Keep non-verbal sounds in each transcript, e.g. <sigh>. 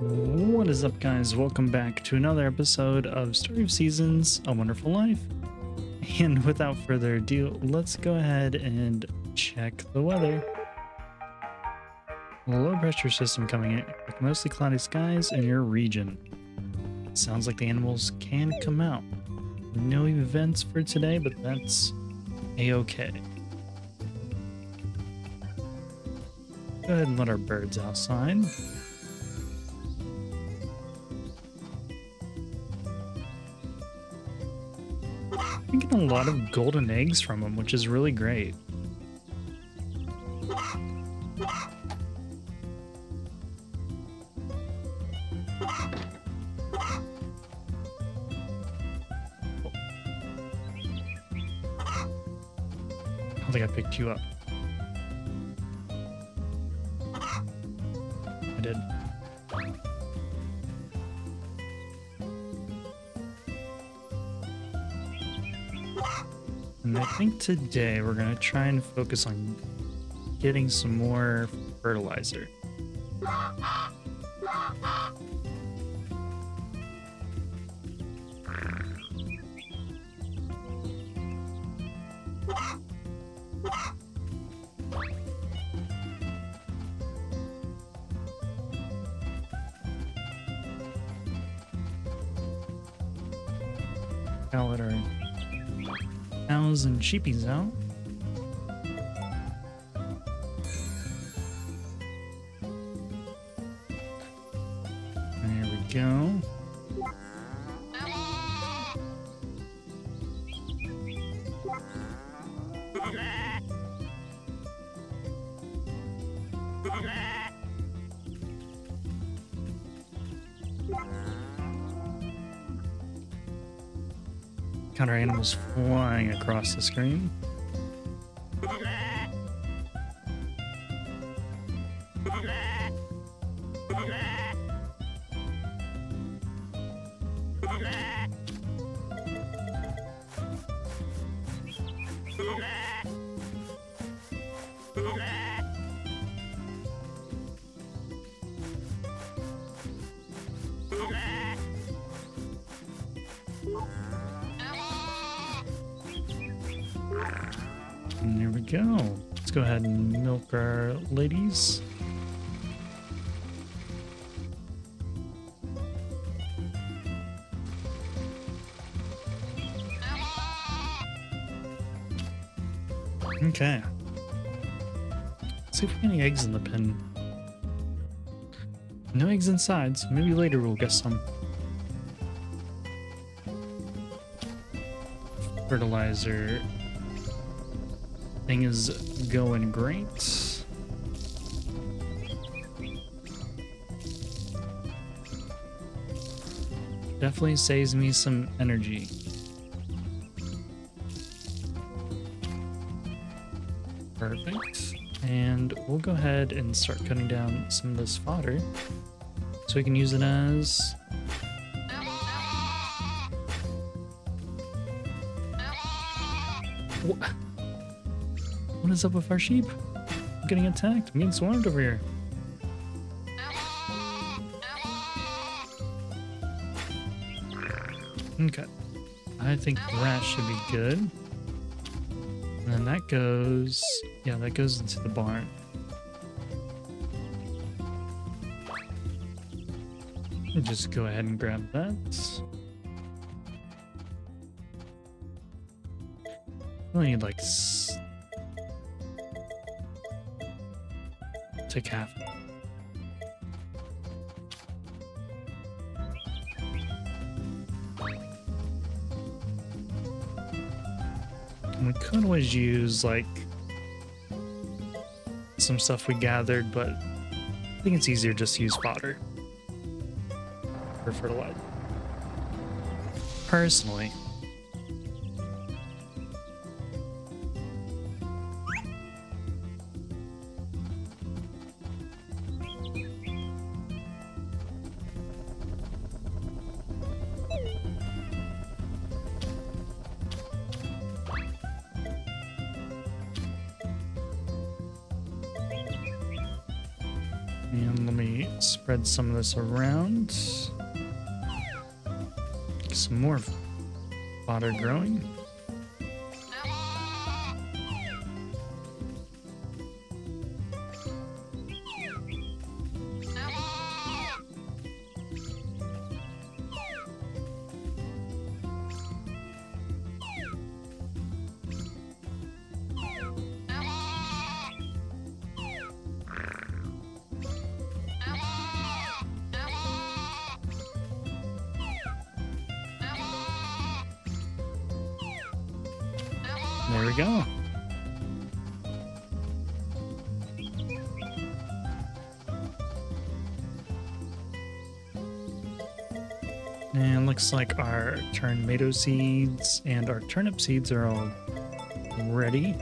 What is up, guys? Welcome back to another episode of Story of Seasons A Wonderful Life. And without further ado, let's go ahead and check the weather. Low pressure system coming in with mostly cloudy skies in your region. Sounds like the animals can come out. No events for today, but that's a-okay. Go ahead and let our birds outside. I'm getting a lot of golden eggs from them, which is really great. Don't think I picked you up. I did. And I think today we're going to try and focus on getting some more fertilizer. And sheepies. There we go. Got our animals flying across the screen. Go. Let's go ahead and milk our ladies. Okay. Let's see if we get any eggs in the pen. No eggs inside, so maybe later we'll get some. Fertilizer thing is going great. Definitely saves me some energy. Perfect. And we'll go ahead and start cutting down some of this fodder so we can use it as What? What is up with our sheep? I'm getting attacked. I'm getting swarmed over here. Okay. I think that should be good. And then that goes... Yeah, that goes into the barn. Just go ahead and grab that. I only need like take we could always use like some stuff we gathered, but I think it's easier just to use fodder for fertilizer. Personally. Spread some of this around. Some more fodder growing. There we go. And looks like our tomato seeds and our turnip seeds are all ready.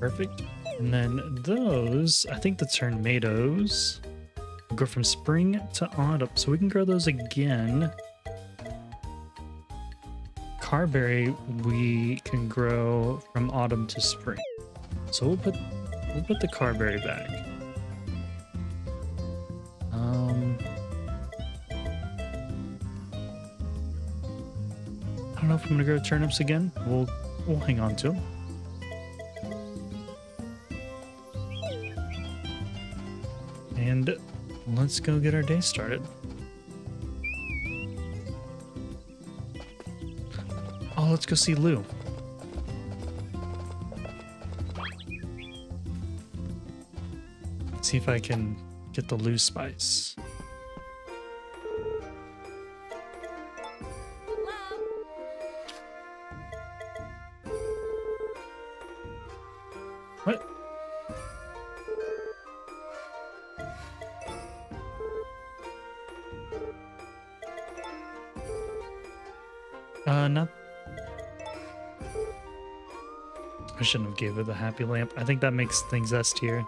Perfect. And then those, I think the tomatoes go from spring to autumn. So we can grow those again carberry we can grow from autumn to spring. So we'll put we'll put the carberry back. Um I don't know if I'm gonna grow turnips again. We'll we'll hang on to them. And let's go get our day started. Let's go see Lou. See if I can get the Lou spice. Gave it the happy lamp. I think that makes things S tier.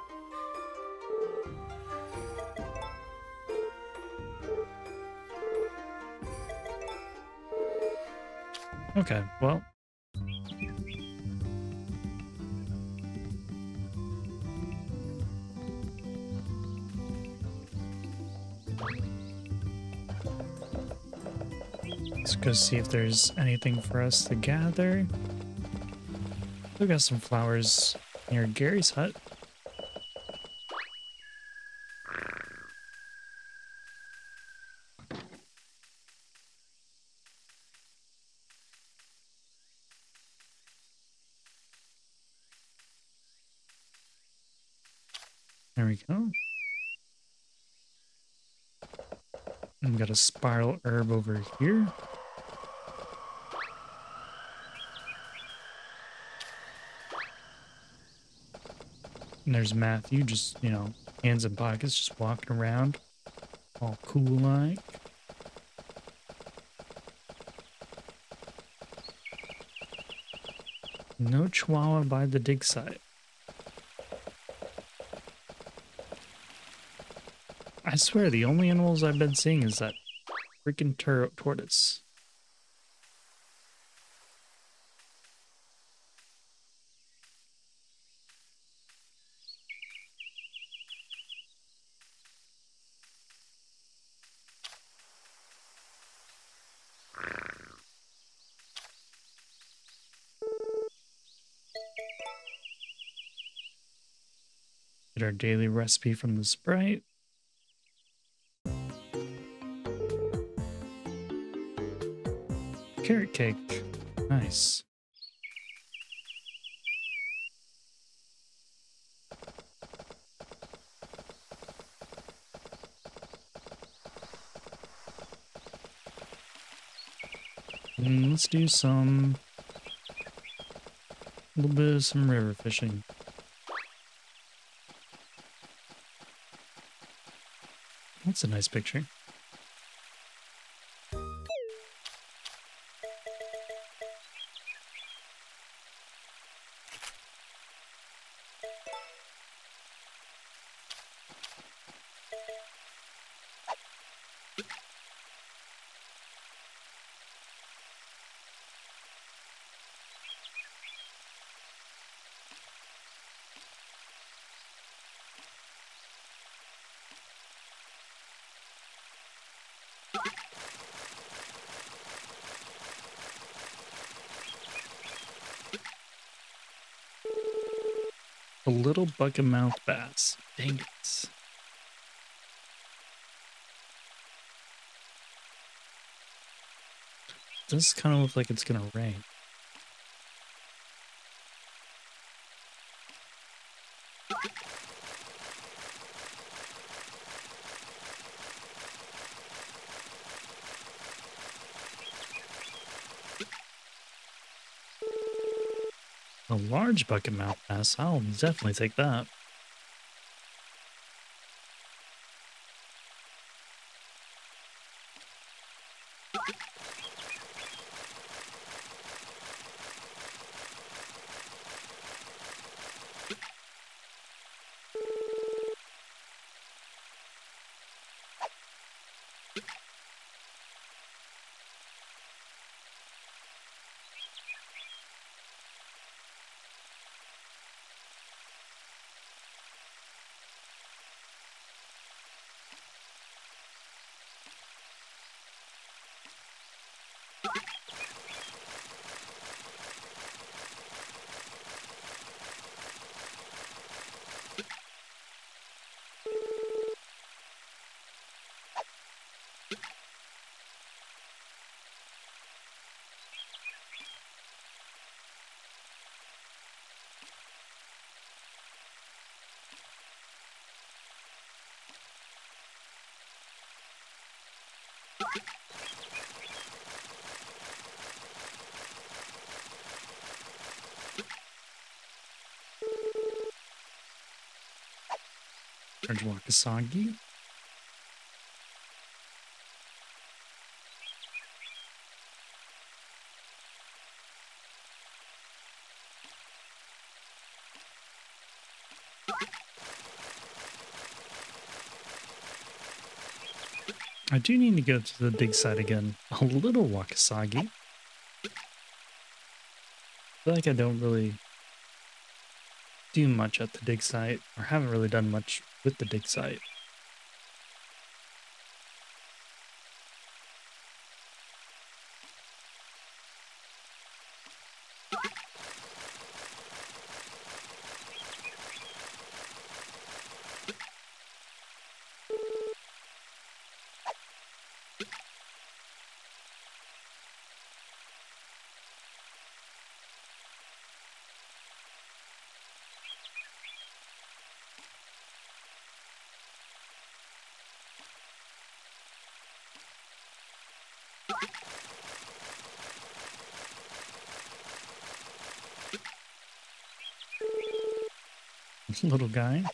Okay, well. Let's go see if there's anything for us to gather. We got some flowers near Gary's hut. There we go. And we got a spiral herb over here. And there's Matthew, just, you know, hands in pockets, just walking around, all cool like. No chihuahua by the dig site. I swear, the only animals I've been seeing is that freaking tur tortoise. Our daily recipe from the Sprite. Carrot cake. Nice. And let's do some a little bit of some river fishing. That's a nice picture. A little bucket mouth bass. Dang it. Does kind of look like it's gonna rain. Large bucket mouth bass. I'll definitely take that. Orange Wakasagi. I do need to go to the dig site again. A little Wakasagi. I feel like I don't really do much at the dig site, or haven't really done much with the dig site. Little guy.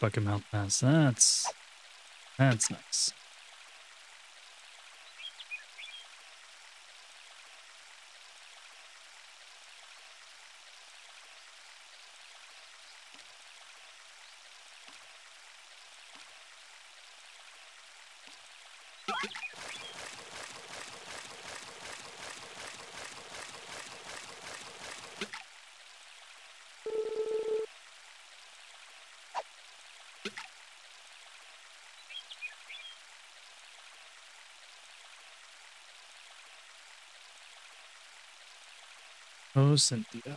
Bucket mouth. That's that's nice. Oh, Cynthia.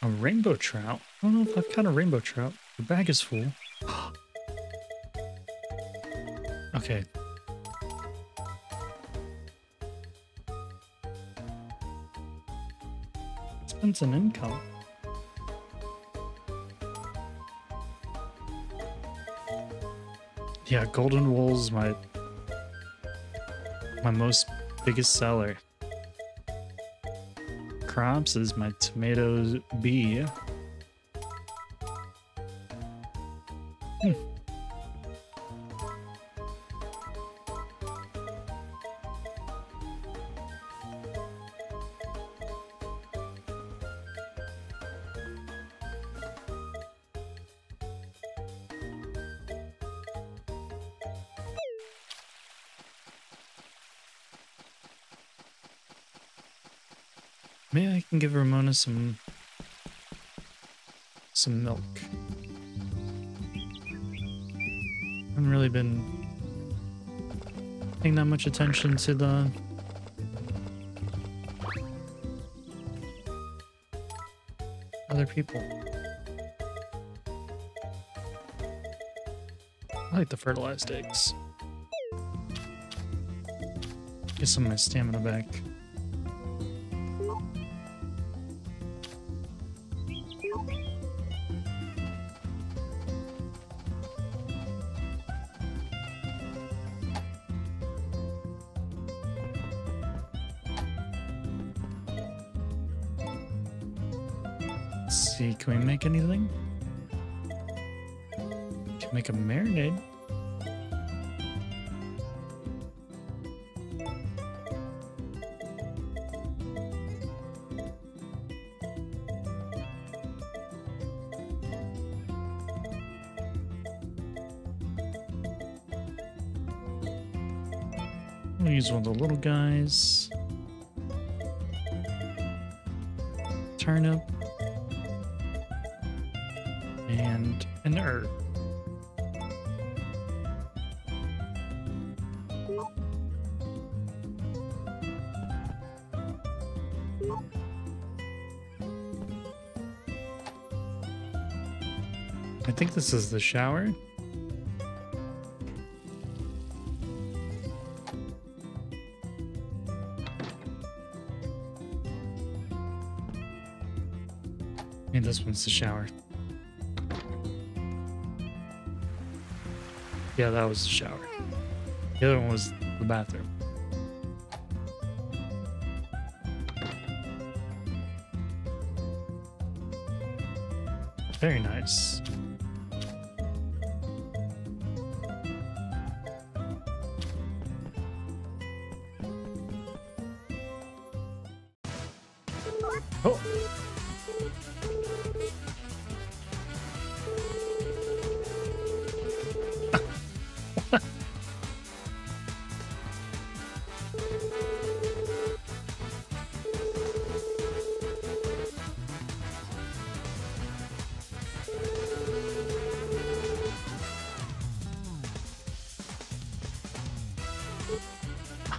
A rainbow trout? I don't know if I've caught a rainbow trout. The bag is full. <gasps> okay. Investments and income. Yeah, golden wool is my my most biggest seller. Crops is my tomatoes B. Maybe I can give Ramona some some milk. I haven't really been paying that much attention to the other people. I like the fertilized eggs. Get some of my stamina back. Let's see, can we make anything? Can we make a marinade. Use one of the little guys. This is the shower. And this one's the shower. Yeah, that was the shower. The other one was the bathroom. Very nice.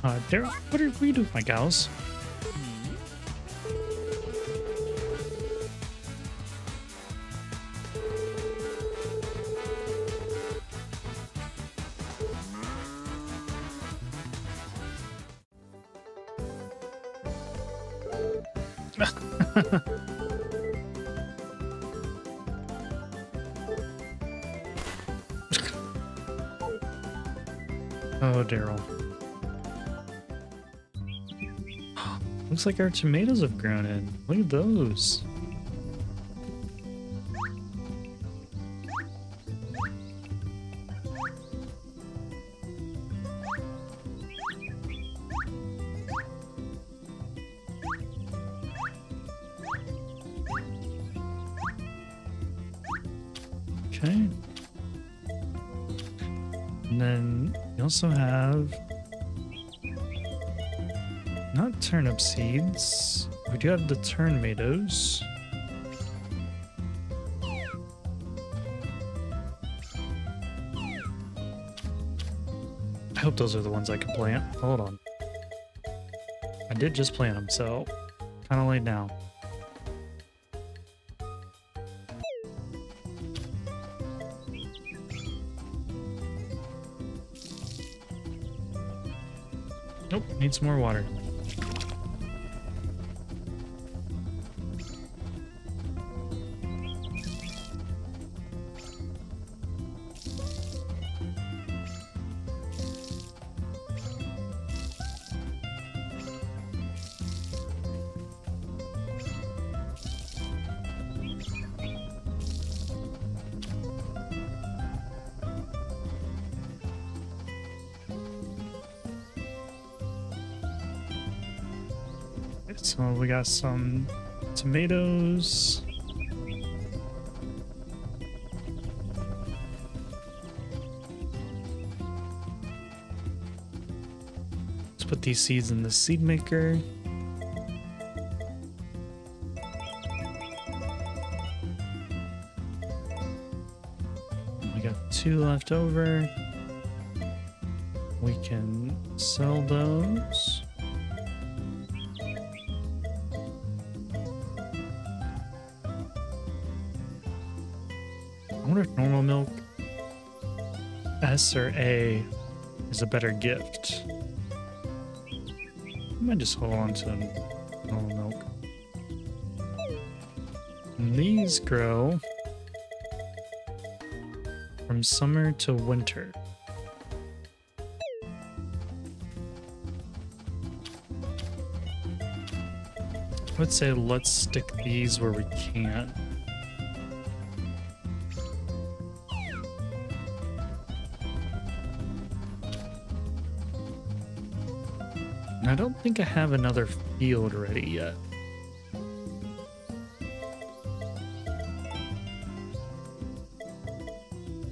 Uh, Daryl, what are we doing, my gals? Looks like our tomatoes have grown in. Look at those. Okay. And then you also have turnip seeds. We do have the turn tomatoes. I hope those are the ones I can plant. Hold on. I did just plant them, so kind of laid down. Nope, need some more water. So we got some tomatoes. Let's put these seeds in the seed maker. We got two left over. We can sell those. Wonder if normal milk, S or A, is a better gift. I might just hold on to normal milk. And these grow from summer to winter. I would say let's stick these where we can. Think I have another field ready yet.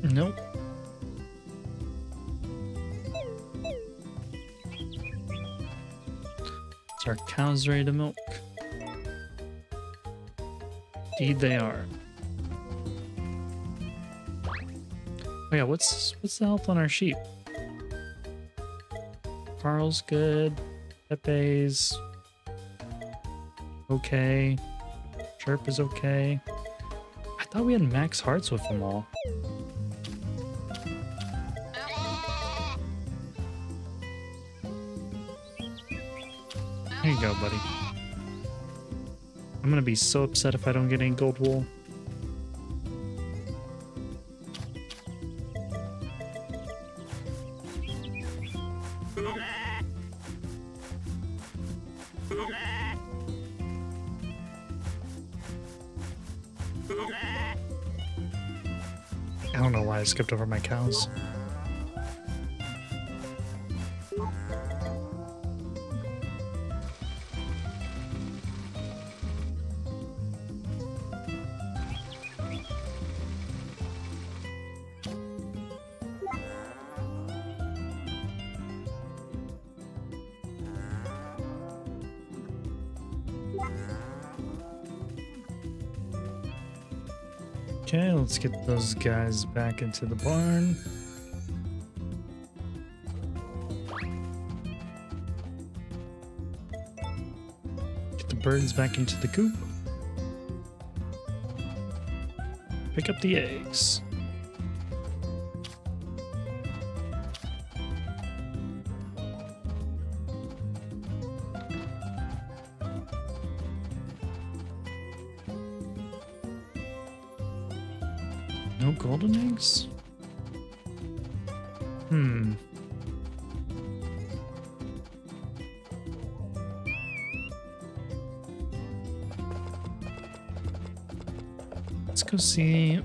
Nope. So our cows ready to milk? Indeed they are. Oh yeah, what's what's the health on our sheep? Carl's good. Pepe's okay. Chirp is okay. I thought we had max hearts with them all. Here you go, buddy. I'm gonna be so upset if I don't get any gold wool. Skipped over my cows. Okay, let's get those guys back into the barn. Get the birds back into the coop. Pick up the eggs. Hmm. Let's go see.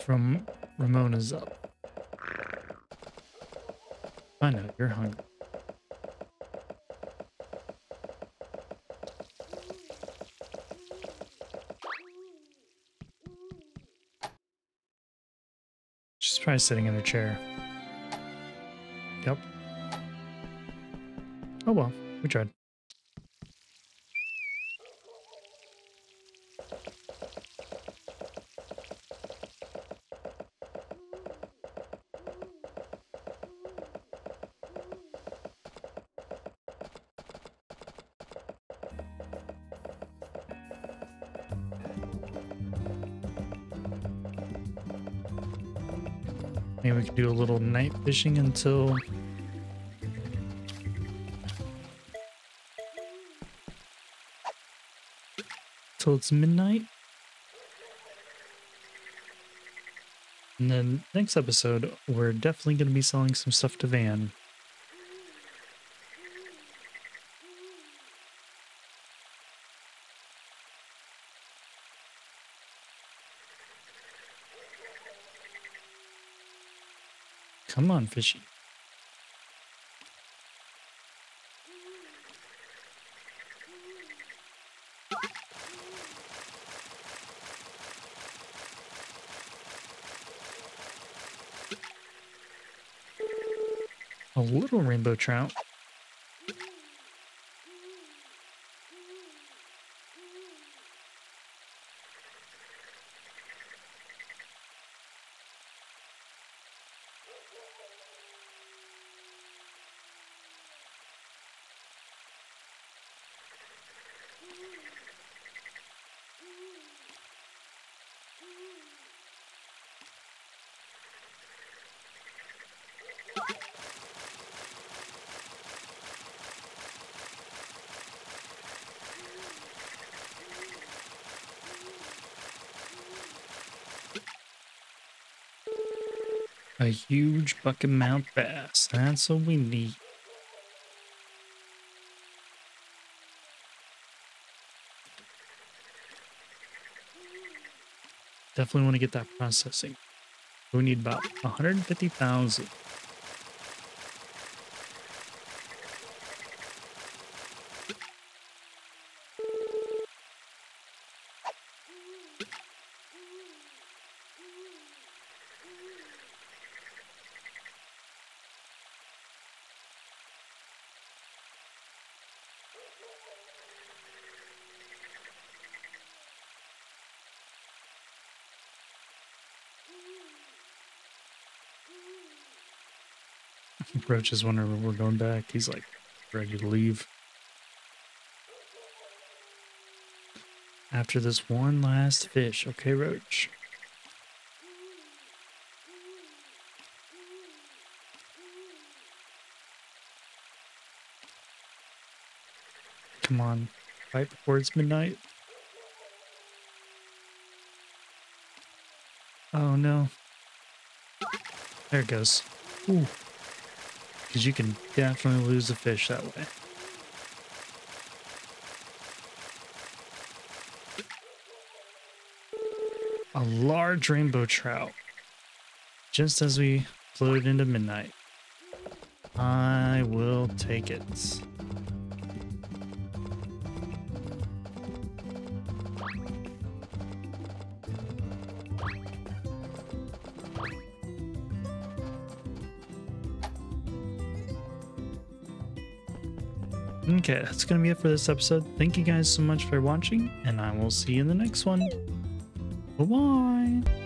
From Ramona's up. I know, you're hungry. Probably sitting in a chair. Yep. Oh well, we tried. Maybe we could do a little night fishing until till it's midnight. And then next episode, we're definitely going to be selling some stuff to Van. Come on, fishy. A little rainbow trout. A huge bucket mouth bass. That's what we need. Definitely want to get that processing. We need about 150,000. Roach is wondering when we're going back. He's like ready to leave. After this one last fish. Okay, Roach. Come on. Right before it's midnight. Oh no. There it goes. Ooh. Because you can definitely lose a fish that way. A large rainbow trout. Just as we floated into midnight. I will take it. Okay, that's going to be it for this episode. Thank you guys so much for watching, and I will see you in the next one. Bye-bye!